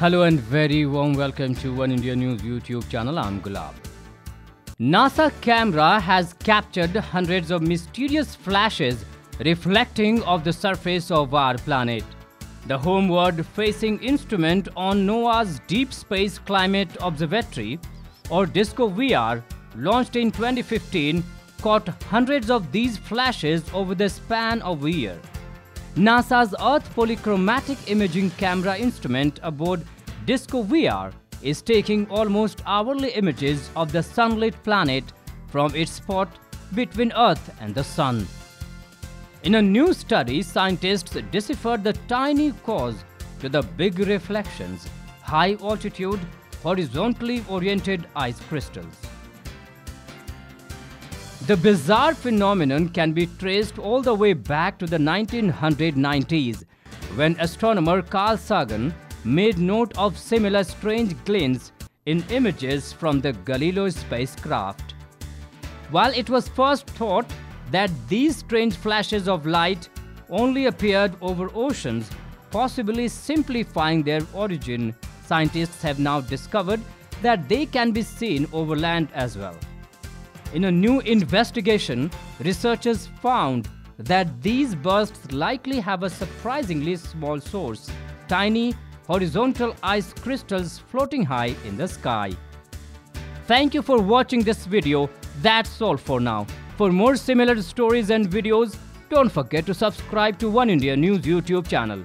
Hello and very warm welcome to Oneindia News YouTube channel. I'm Gulab. NASA camera has captured hundreds of mysterious flashes reflecting off the surface of our planet. The homeward facing instrument on NOAA's Deep Space Climate Observatory, or DISCO VR, launched in 2015, caught hundreds of these flashes over the span of a year. NASA's Earth Polychromatic Imaging Camera instrument aboard DISCO VR is taking almost hourly images of the sunlit planet from its spot between Earth and the Sun. In a new study, scientists deciphered the tiny cause to the big reflections, high altitude, horizontally oriented ice crystals. The bizarre phenomenon can be traced all the way back to the 1990s when astronomer Carl Sagan made note of similar strange glints in images from the Galileo spacecraft. While it was first thought that these strange flashes of light only appeared over oceans, possibly simplifying their origin, scientists have now discovered that they can be seen over land as well. In a new investigation, researchers found that these bursts likely have a surprisingly small source, tiny horizontal ice crystals floating high in the sky. Thank you for watching this video. That's all for now. For more similar stories and videos, don't forget to subscribe to Oneindia News YouTube channel.